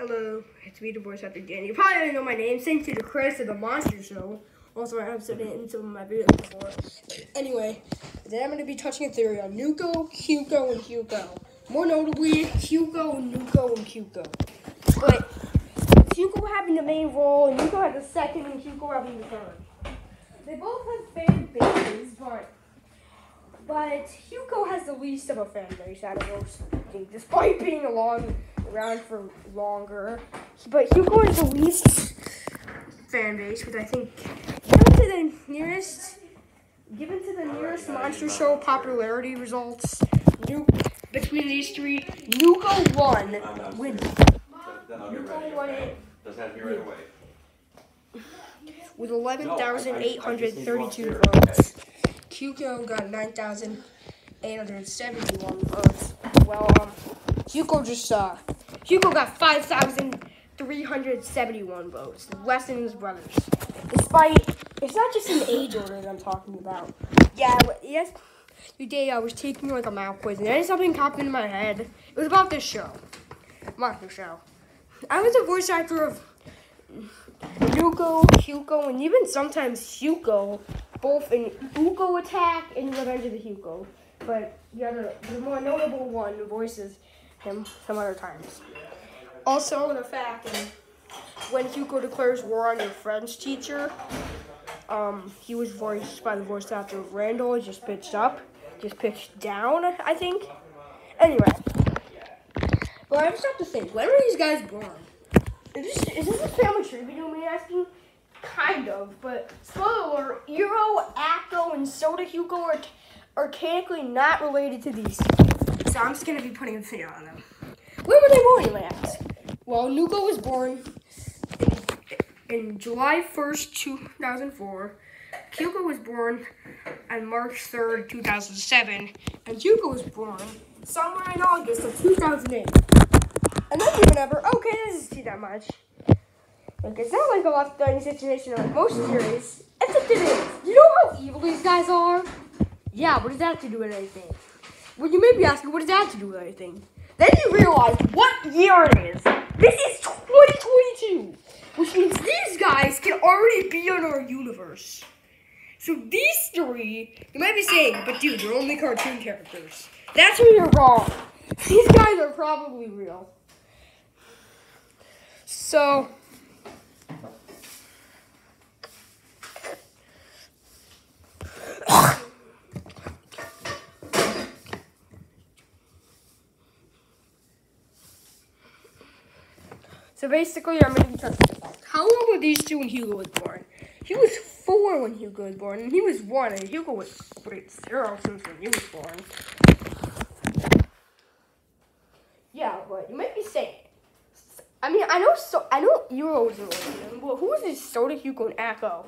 Hello, it's me, the voice actor Danny. You probably already know my name. Thanks to the Chris of the Monster Show. Also, I have said it in some of my videos before. Anyway, today I'm going to be touching a theory on Nuko, Hugo, and Hugo. More notably, Hugo, Nuko, and Hugo. But Hugo having the main role, and Nuko has the second, and Hugo having the third. They both have fan bases, but but Hugo has the least of a fan base out of those, despite being along around for longer. But Hugo has the least fan base, which I think, given to the nearest, given to the nearest monster show popularity results, between these three, Nuko won. With Nuko won it with 11,832 votes. Hugo got 9,871 votes. Well, um, Hugo just, uh, Hugo got 5,371 votes, less than his brothers. Despite, it's not just an age order that I'm talking about. Yeah, yes, today I was taking like a math quiz, and then something popped into my head. It was about this show, Monster Show. I was a voice actor of Hugo, Hugo, and even sometimes Hugo, both in Hugo Attack and Revenge of the Hugo. But the other, the more notable one voices him some other times. Also, the fact, when Hugo declares war on your French teacher, um, he was voiced by the voice actor of Randall. He just pitched up, just pitched down, I think. Anyway, but I just have to think, when were these guys born? Is this, is this a family tree video me asking? Kind of, but spoiler alert, Eero, Akko, and Soda Hugo are, are technically not related to these. So I'm just gonna be putting a finger on them. When were they born, you might ask? Well, Nuko was born in, July 1st, 2004. Hugo was born on March 3rd, 2007. And Hugo was born somewhere in August of 2008. And then ever, okay, this is too that much. Like, it's not like a lot of any situation like most series. Except it is. You know how evil these guys are? Yeah, what does that have to do with anything? Well, you may be asking, what does that have to do with anything? Then you realize what year it is. This is 2022, which means these guys can already be in our universe. So these three, you might be saying, but dude, they're only cartoon characters. That's where you're wrong. These guys are probably real. So. So basically, I'm gonna be talking about how old were these two when Hugo was born? He was four when Hugo was born, and he was one, and Hugo was wait, zero since when he was born. Yeah, but you might be saying. I mean, I know so I know Eero related to him, but who was this Soda Hugo and Akko?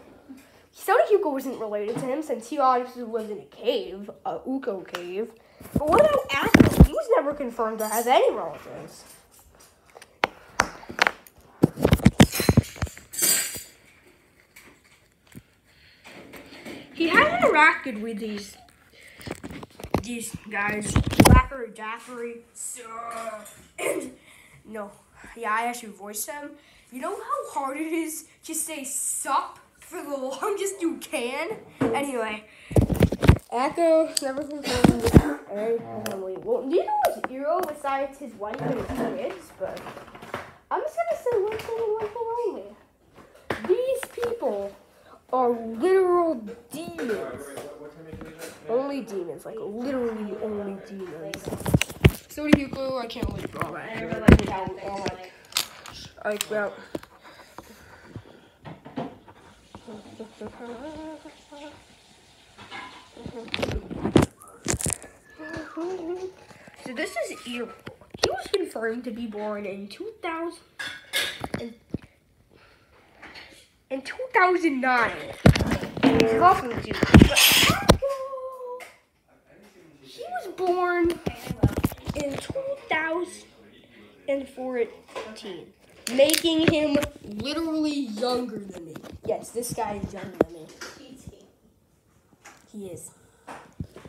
Soda Hugo wasn't related to him since he obviously was in a cave, a Uko cave. But what about Akko? He was never confirmed to have any relatives. He had interacted with these these guys, Blackery, Daffery, Sir, and no, yeah, I actually voiced them. You know how hard it is to say sup for the longest you can? Anyway, Akko never any family. Well, neither was Eero besides his wife and his kids, but I'm just gonna say one thing and one thing only. These people are literal demons. Only demons, like literally only demons. So do you go? I can't believe all that. I never liked how all like, like, like well. So this is Eero. He was confirmed to be born in 2000 in, in 2009. He's welcome to. He was born in 2014, making him literally younger than me. Yes, this guy is younger than me. He is.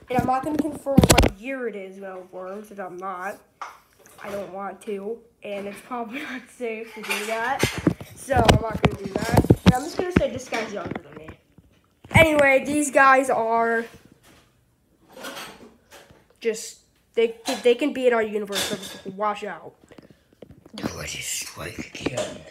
And I'm not going to confirm what year it is when I was since I'm not. I don't want to, and it's probably not safe to do that. So I'm not gonna do that. And I'm just gonna say this guy's younger than me. Anyway, these guys are just they they can be in our universe. So just watch out. Delicious strike again.